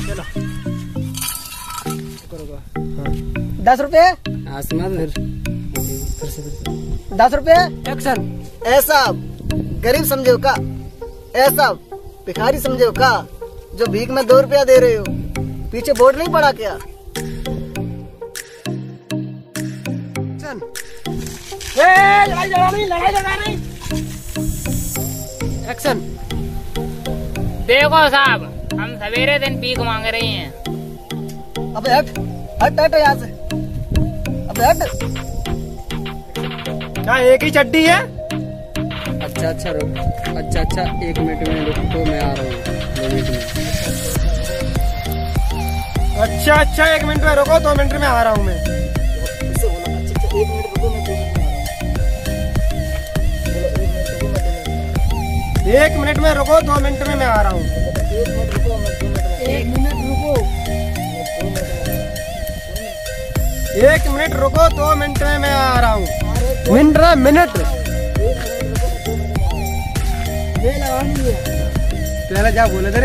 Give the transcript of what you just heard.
चलो हाँ दस रुपये? दस रुपए एक्शन ए साहब गरीब समझे का? ऐसा भिखारी समझे का? जो भीख में दो रुपया दे रहे हो पीछे बोर्ड नहीं पड़ा क्या? ए, लड़ाई लड़ानी लड़ाई लड़ानी एक्शन देखो साहब हम सवेरे दिन पीक मांग रहे हैं। अबे हट हट हट यहाँ से। अबे हट। क्या एक ही चड्डी है? अच्छा अच्छा रुक। अच्छा अच्छा एक मिनट में रुक तो मैं आ रहा हूँ। दो मिनट में। अच्छा अच्छा एक मिनट में रुको दो मिनट में आ रहा हूँ मैं। अच्छा अच्छा एक मिनट रुको मैं एक मिनट में रुको दो मिनट में में आ रहा हूँ। एक मिनट रुको। दो मिनट में एक मिनट रुको दो मिनट में में आ रहा हूँ। मिनट रहा मिनट। पहले जा बोले थे